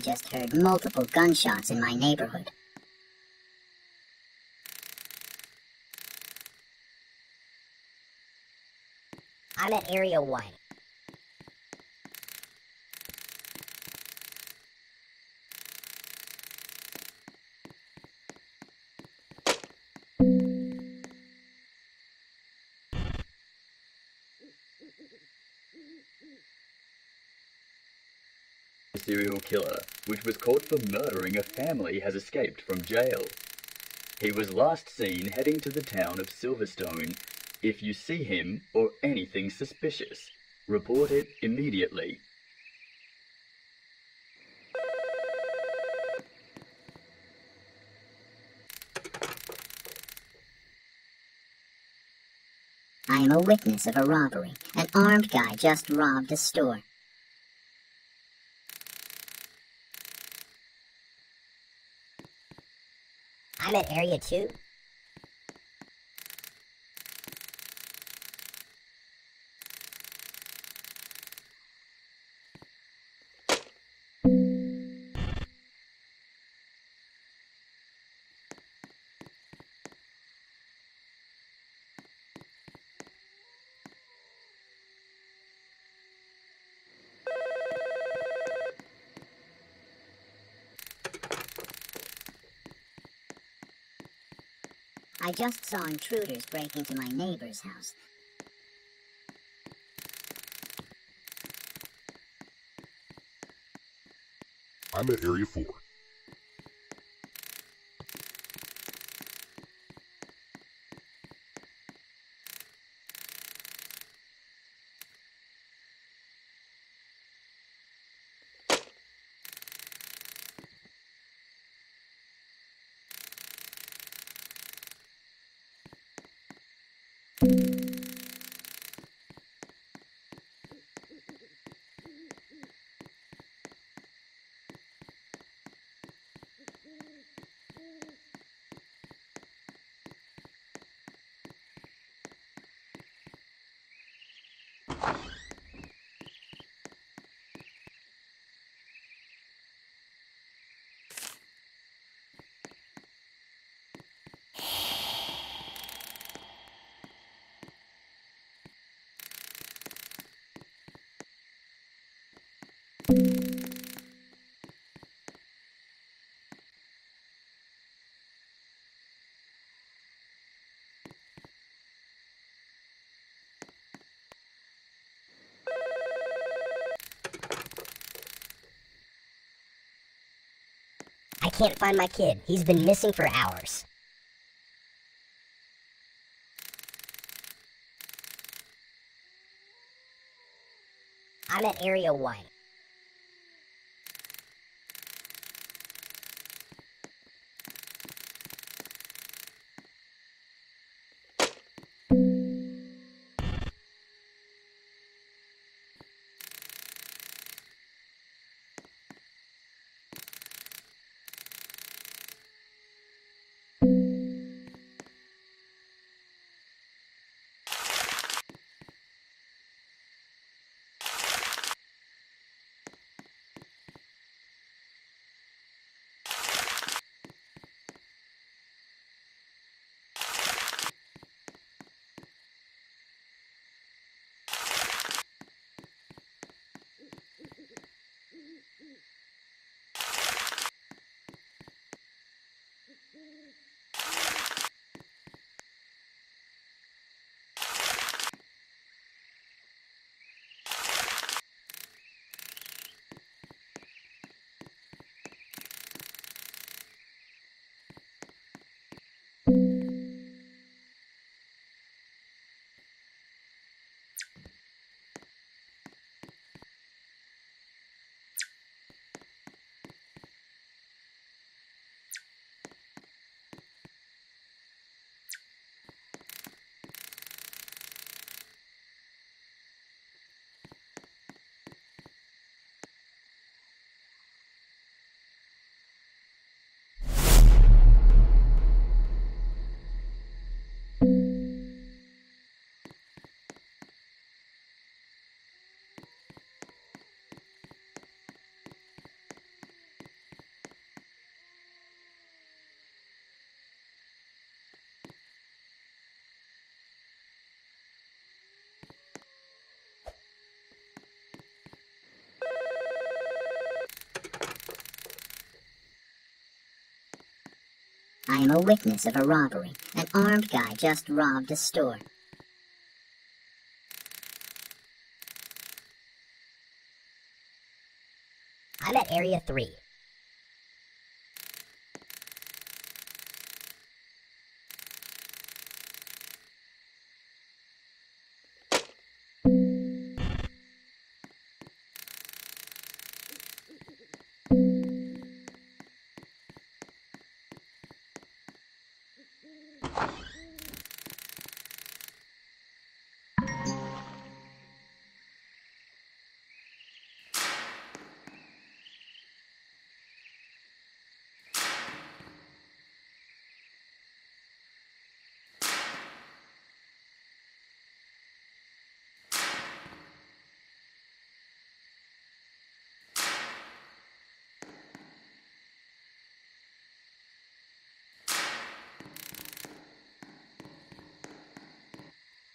I just heard multiple gunshots in my neighborhood. I'm at Area 1. Serial killer, which was caught for murdering a family, has escaped from jail. He was last seen heading to the town of Silverstone. If you see him or anything suspicious, report it immediately. I am a witness of a robbery. An armed guy just robbed a store. I'm Area 2. I just saw intruders break into my neighbor's house. I'm at Area 4. I can't find my kid. He's been missing for hours. I'm at Area 1. I am a witness of a robbery. An armed guy just robbed a store. I'm at Area 3.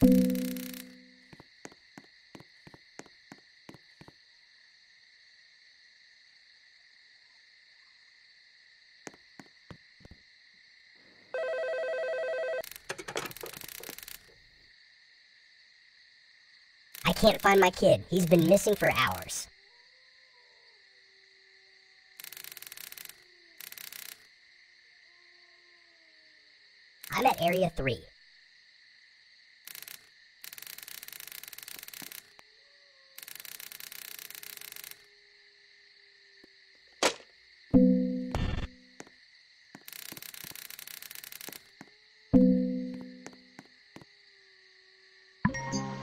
I can't find my kid. He's been missing for hours. I'm at Area 3. The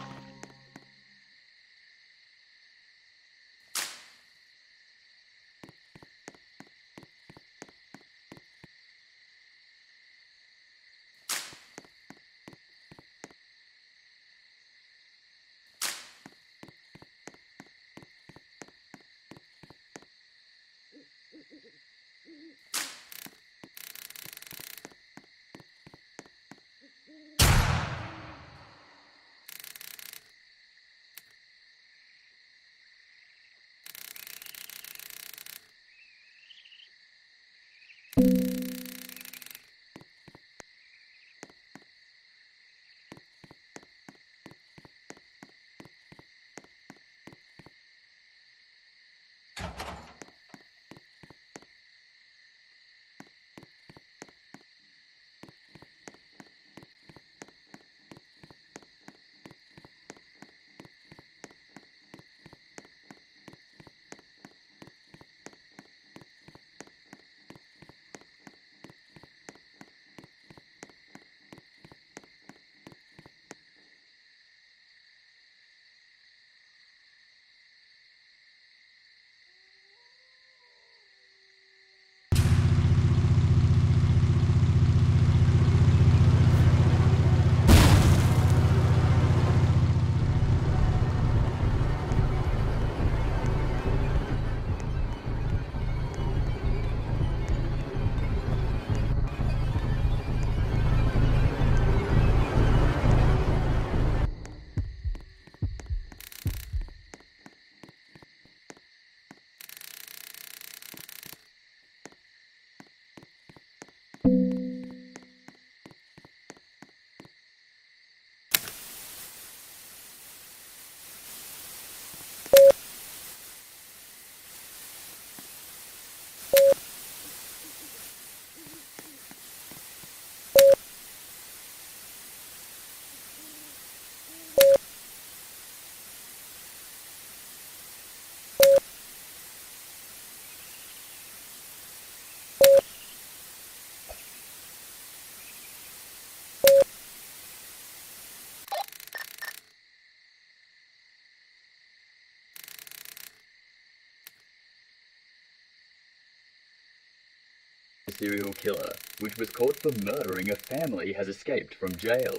serial killer, which was caught for murdering a family, has escaped from jail.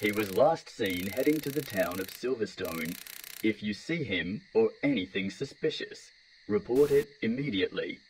He was last seen heading to the town of Silverstone. If you see him or anything suspicious, report it immediately.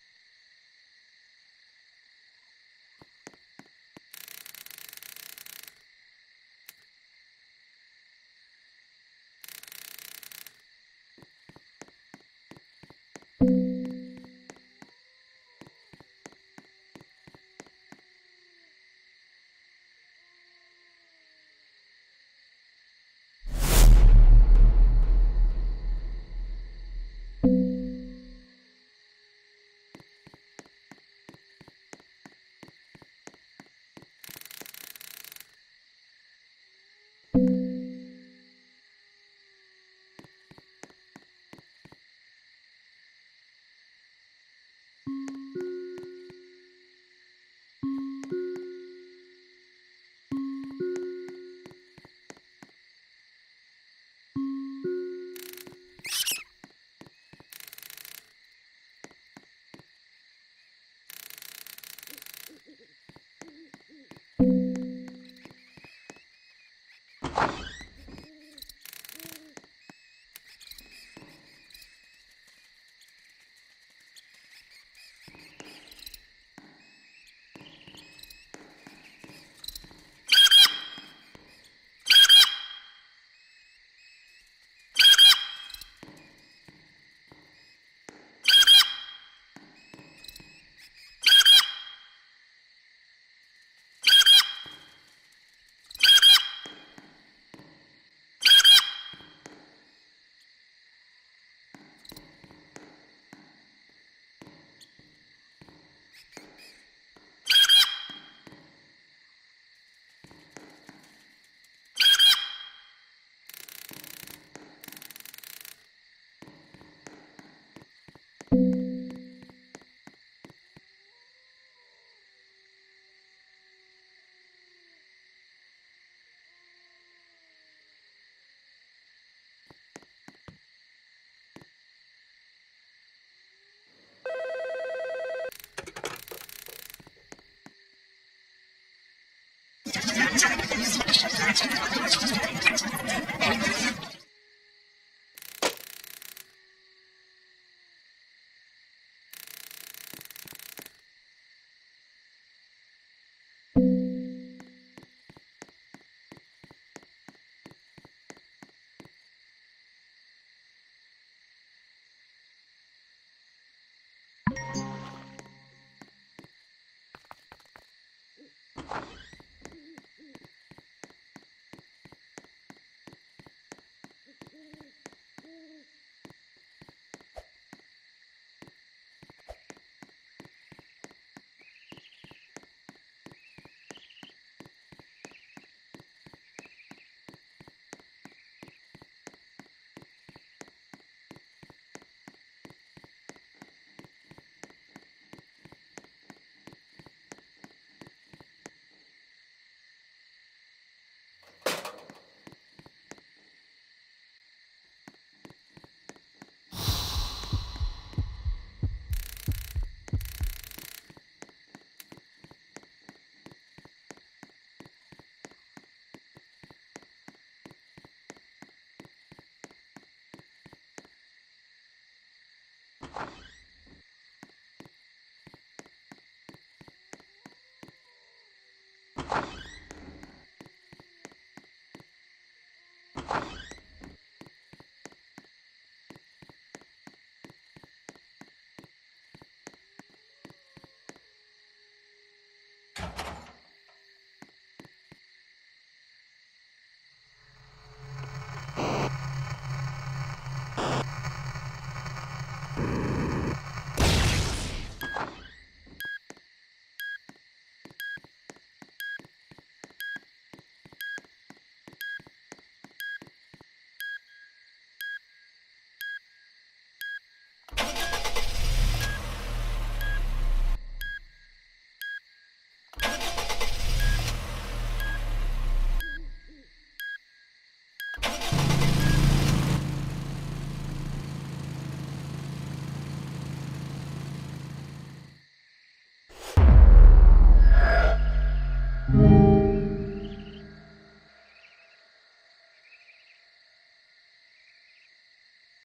Mm-hmm. すいません。you